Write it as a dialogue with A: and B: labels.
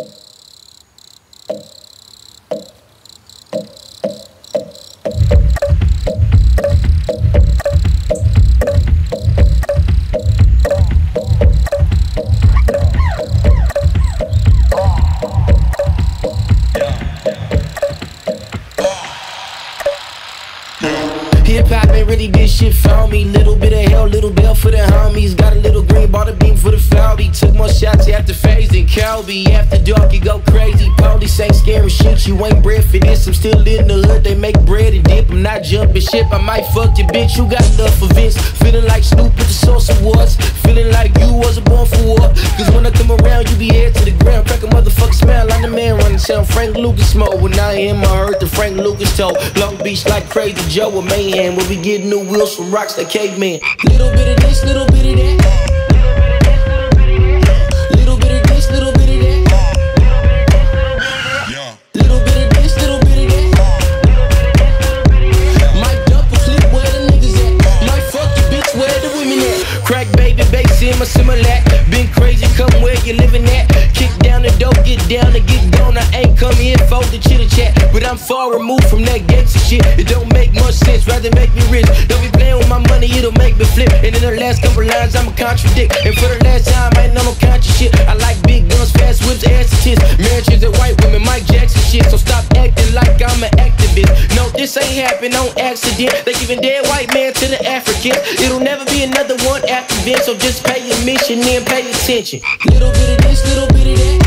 A: Hip hop ain't really shit for me. Little bit of hell, little bell for the homies. Got a little green, bought a beam for the Faldy. Took more shots after Calby. After dark, you go crazy. Police ain't scary shit. You ain't bred for this. I'm still in the hood. They make bread and dip. I'm not jumping ship. I might fuck your bitch. You got enough for Vince. Feeling like Snoop with the Source Awards. Feeling like you wasn't born for war. Cause when I come around, you be head to the ground. Crack a motherfucker smile. I'm the man running sound. Frank Lucas mode. When I am, I heard the Frank Lucas told. Long Beach like Crazy Joe with Mayhem. We'll be getting new wheels from rocks like caveman. Little bit of this, little bit of that. You living at. Kick down the door, get down and get gone. I ain't come here for the chitter chat. But I'm far removed from that gangster shit. It don't make much sense, rather make me rich. Don't be playing with my money, it'll make me flip. And in the last couple lines, I'ma contradict. And for the last time, I ain't on no conscious shit. I like big guns, fast whips, ass tits. Marriages and white women, Mike Jackson shit. So stop acting like I'm an activist. No, this ain't happen on accident. They giving dead white man to the Africans. Be So just pay your mission and pay attention. Little bit of this, little bit of that.